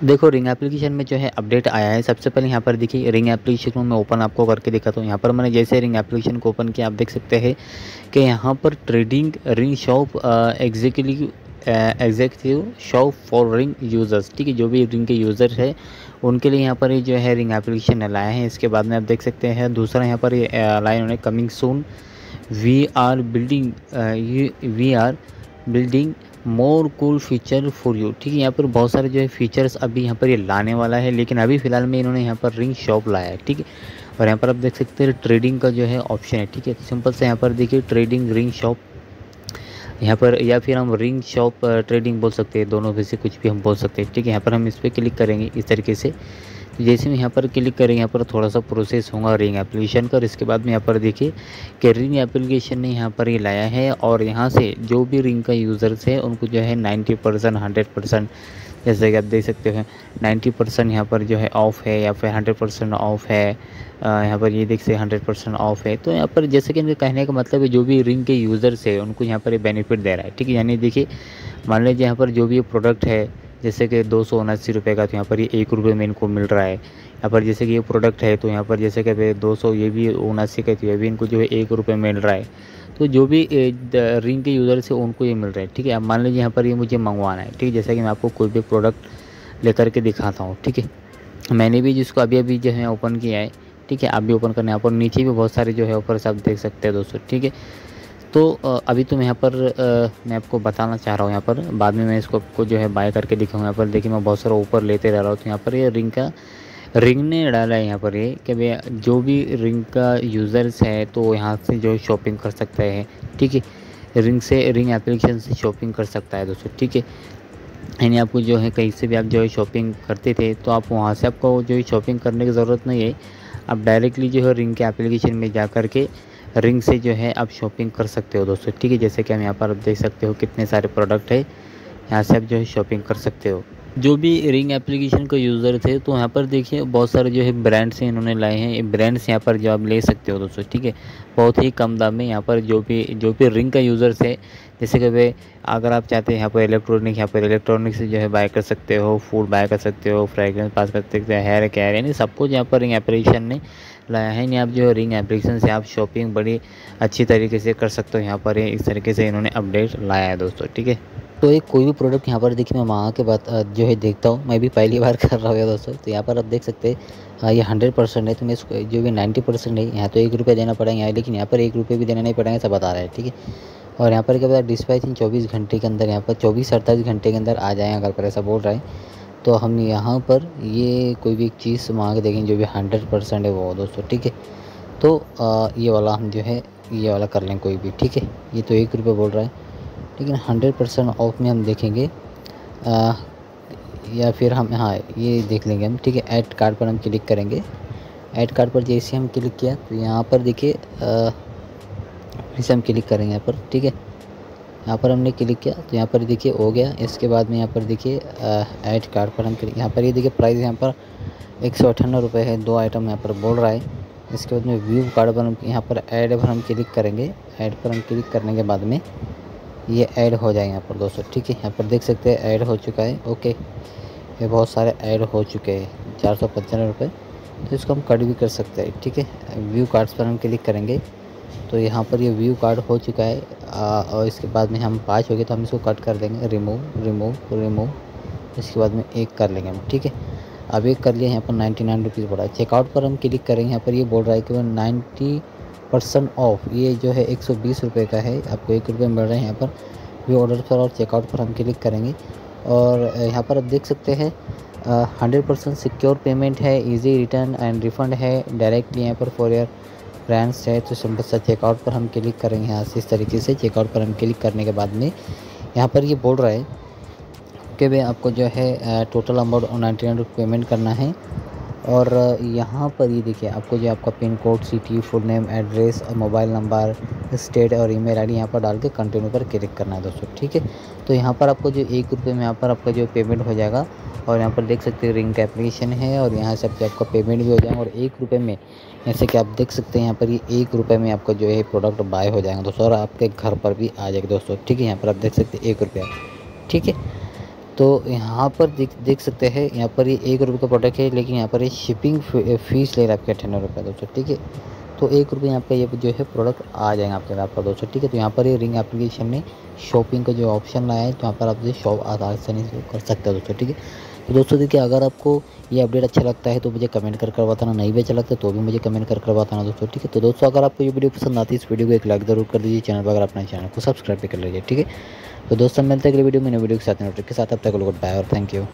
देखो ring application में जो है अपडेट आया है। सबसे पहले यहाँ पर देखिए रिंग एप्लीकेशन मैं ओपन आपको करके दिखाता हूँ। यहाँ पर मैंने जैसे रिंग एप्लीकेशन को ओपन किया, आप देख सकते हैं कि यहाँ पर trading ring shop executive executive shop for ring users ठीक है, जो भी रिंग के यूज़र है, उनके लिए यहाँ पर ये जो है रिंग एप्लीकेशन लाए हैं। इसके बाद में आप देख सकते हैं, दूसरा यहाँ पर लाइन उन्हें coming soon we are building we are building more cool feature for you. ठीक है, यहाँ पर बहुत सारे जो है फीचर्स अभी यहाँ पर ये लाने वाला है, लेकिन अभी फ़िलहाल में इन्होंने यहाँ पर रिंग शॉप लाया है, ठीक है? और यहाँ पर आप देख सकते हैं ट्रेडिंग का जो है ऑप्शन है, ठीक है? सिंपल से यहाँ पर देखिए ट्रेडिंग रिंग शॉप, यहाँ पर या फिर हम रिंग शॉप ट्रेडिंग बोल सकते हैं, दोनों में से कुछ भी हम बोल सकते हैं, ठीक है? यहाँ पर हम इस पर क्लिक करेंगे इस तरीके से। तो जैसे हम यहाँ पर क्लिक करेंगे यहाँ पर थोड़ा सा प्रोसेस होगा रिंग एप्लीकेशन का और इसके बाद में यहाँ पर देखिए कि रिंग एप्लीकेशन ने यहाँ पर ये लाया है और यहाँ से जो भी रिंग का यूज़र्स है, उनको जो है नाइन्टी परसेंट हंड्रेड परसेंट जैसे कि आप देख सकते हो नाइन्टी परसेंट यहाँ पर जो है ऑफ़ है या फिर हंड्रेड परसेंट ऑफ़ है यहाँ पर ये देख सकते हंड्रेड परसेंट ऑफ़ है। तो यहाँ पर जैसे कि इनके कहने का मतलब है जो भी रिंग के यूज़र्स है, उनको यहाँ पर ये बेनिफिट दे रहा है। ठीक है, यानी देखिए, मान लीजिए यहाँ पर जो भी प्रोडक्ट है जैसे कि दो सौ उनासी रुपये का तो यहाँ पर ये एक रुपये में इनको मिल रहा है। यहाँ पर जैसे कि ये प्रोडक्ट है तो यहाँ पर जैसे कि दो सौ, ये भी उनासी का तो ये भी इनको जो है एक रुपये मिल रहा है। तो जो भी रिंग के यूज़र से उनको ये मिल रहा है, ठीक है? अब मान लीजिए यहाँ पर ये मुझे मंगवाना है, ठीक है? जैसा कि मैं आपको कोई भी प्रोडक्ट लेकर के दिखाता हूँ, ठीक है? मैंने भी जिसको अभी अभी जो है ओपन किया है, ठीक है? आप भी ओपन करना यहाँ पर नीचे भी बहुत सारे जो है ऑफर्स आप देख सकते हैं दोस्तों, ठीक है? तो अभी तो मैं यहाँ पर मैं आपको बताना चाह रहा हूँ यहाँ पर। बाद में मैं इसको आपको जो है बाय करके दिखाऊँगा यहाँ पर। देखिए, मैं बहुत सारा ऊपर लेते रह रहा हूँ तो यहाँ पर ये रिंग का, रिंग ने डाला है यहाँ पर ये कि भाई जो भी रिंग का यूज़र्स है तो यहाँ से जो शॉपिंग कर सकता है। ठीक है? रिंग से, रिंग एप्लीकेशन से शॉपिंग कर सकता है दोस्तों। ठीक है? यानी आपको जो है कहीं से भी आप जो है शॉपिंग करते थे तो आप वहाँ से आपको जो है शॉपिंग करने की ज़रूरत नहीं है। आप डायरेक्टली जो है रिंग के एप्लीकेशन में जा कर के रिंग से जो है आप शॉपिंग कर सकते हो दोस्तों। ठीक है, जैसे कि हम यहाँ पर देख सकते हो कितने सारे प्रोडक्ट है। यहाँ से आप जो है शॉपिंग कर सकते हो। जो भी रिंग एप्लीकेशन का यूज़र थे तो यहाँ पर देखिए, बहुत सारे जो है ब्रांड्स हैं इन्होंने लाए हैं। ये ब्रांड्स यहाँ पर जो आप ले सकते हो दोस्तों, ठीक है? बहुत ही कम दाम में यहाँ पर जो भी जो भी रिंग का यूज़र्स है, जैसे कि भाई अगर आप चाहते हैं यहाँ पर इलेक्ट्रॉनिक यहाँ पर इलेक्ट्रॉनिक से जो है बाय कर सकते हो फ़ूड बाय कर सकते हो फ्रेगरेंस पास कर सकते हो हेयर केयर यानी सब कुछ यहाँ पर रिंग एप्लीकेशन ने लाया है। नहीं आप जो रिंग एप्लीकेशन से आप शॉपिंग बड़ी अच्छी तरीके से कर सकते हो, यहाँ पर इस तरीके से इन्होंने अपडेट लाया है दोस्तों, ठीक है? तो एक कोई भी प्रोडक्ट यहाँ पर देखिए मैं वहाँ के बाद जो है देखता हूँ। मैं भी पहली बार कर रहा हूँ दोस्तों। तो यहाँ पर आप देख सकते हैं ये हंड्रेड परसेंट है। तो मैं इसको, जो भी नाइन्टी परसेंट है, यहाँ तो एक रुपये देना पड़ेगा यहाँ, लेकिन यहाँ पर एक रुपये भी देना नहीं पड़ेगा सब बता रहे हैं, ठीक है? और यहाँ पर क्या बता डिस्पैच इन चौबीस घंटे के अंदर, यहाँ पर चौबीस अड़तालीस घंटे के अंदर आ जाएँ अगर पर ऐसा बोल रहा है। तो हम यहाँ पर ये कोई भी एक चीज़ मांग के देखें, जो भी हंड्रेड परसेंट है वो दोस्तों, ठीक है? तो ये वाला हम जो है, ये वाला कर लें कोई भी, ठीक है? ये तो एक रुपये बोल रहा है। लेकिन हंड्रेड परसेंट ऑफ़ में हम देखेंगे आ, या फिर हम हाँ ये देख लेंगे हम ठीक है ऐड कार्ड पर हम क्लिक करेंगे। ऐड कार्ड पर जैसे हम क्लिक किया तो यहाँ पर देखिए फिर से हम क्लिक करेंगे यहाँ पर ठीक है। यहाँ पर हमने क्लिक किया तो यहाँ पर देखिए हो गया। इसके बाद में यहाँ पर देखिए ऐड कार्ड पर हम क्लिक यहाँ पर ये देखिए प्राइस यहाँ पर एक सौ अठानवे रुपये है दो आइटम यहाँ पर बोल रहा है। इसके बाद में व्यू कार्ड पर हम यहाँ पर ऐड पर हम क्लिक करेंगे। ऐड पर हम क्लिक करने के बाद में ये ऐड हो जाए यहाँ पर दोस्तों ठीक है? यहाँ पर देख सकते हैं ऐड हो चुका है ओके। ये बहुत सारे ऐड हो चुके हैं चार सौ पचानवे रुपये तो इसको हम कट भी कर सकते हैं ठीक है? व्यू कार्ड्स पर हम क्लिक करेंगे तो यहाँ पर ये व्यू कार्ड हो चुका है आ, और इसके बाद में हम पाँच हो गए तो हम इसको कट कर देंगे रिमूव रिमूव रिमूव इसके बाद में एक कर लेंगे हम ठीक है? अब एक कर लिया यहाँ पर नाइन्टी नाइन रुपीज़ बोला है चेकआउट पर हम क्लिक करेंगे यहाँ पर ये बोल रहा है कि वो नाइन्टी परसेंट ऑफ़, ये जो है एक सौ बीस रुपये का है। आपको एक रुपये मिल रहे हैं यहाँ पर। वी ऑर्डर पर और चेकआउट पर हम क्लिक करेंगे। और यहाँ पर आप देख सकते हैं हंड्रेड परसेंट सिक्योर पेमेंट है इजी रिटर्न एंड रिफ़ंड है। डायरेक्टली यहाँ पर फॉर योर ब्रांड्स है तो सिंपल सा चेकआउट पर हम क्लिक करेंगे। यहाँ से इस तरीके से चेकआउट पर हम क्लिक करने के बाद में यहाँ पर ये बोल रहा है कि भाई आपको जो है total amount ninety nine payment करना है। और यहाँ पर ये देखिए, आपको जो आपका pin code city full name address और मोबाइल नंबर स्टेट और ईमेल आईडी यहाँ पर डाल के कंटिन्यू पर क्लिक करना है दोस्तों, ठीक है? तो यहाँ पर आपको जो एक रुपये में यहाँ पर आपका जो पेमेंट हो जाएगा और यहाँ पर देख सकते हैं रिंग का एप्लीकेशन है और यहाँ से आपके आपका पेमेंट भी हो जाएगा और एक रुपये में, जैसे कि आप देख सकते हैं यहाँ पर ये एक रुपये में आपका जो है प्रोडक्ट बाय हो जाएगा दोस्तों और आपके घर पर भी आ जाएगा दोस्तों, ठीक है? यहाँ पर आप देख सकते हैं एक रुपया, ठीक है? तो यहाँ पर देख देख सकते हैं, यहाँ पर ये एक रुपये का प्रोडक्ट है, लेकिन यहाँ पर ये शिपिंग फ़ीस ले रहा है आपके अठानवे रुपये दोस्तों, ठीक है? तो एक रुपये यहाँ पर ये जो है प्रोडक्ट आ जाएगा आपके यहाँ आपका दोस्तों, ठीक है? तो यहाँ पर ये रिंग एप्लीकेशन में शॉपिंग का जो ऑप्शन लाया है तो यहाँ पर आप जो शॉप आसानी से कर सकते हो दोस्तों, ठीक है? तो दोस्तों देखिए, अगर आपको ये अपडेट अच्छा लगता है तो मुझे कमेंट कर कर बताना नहीं भी अच्छा लगता तो भी मुझे कमेंट कर कर बताना दोस्तों, ठीक है? तो दोस्तों, अगर आपको ये वीडियो पसंद आती है, इस वीडियो को एक लाइक ज़रूर कर दीजिए, चैनल पर अगर अपने चैनल को सब्सक्राइब भी कर लीजिए, ठीक है? तो दोस्तों, मिलते हैं अगले वीडियो में नई वीडियो के साथ नोटिक के साथ अब तक गुड बाय और थैंक यू।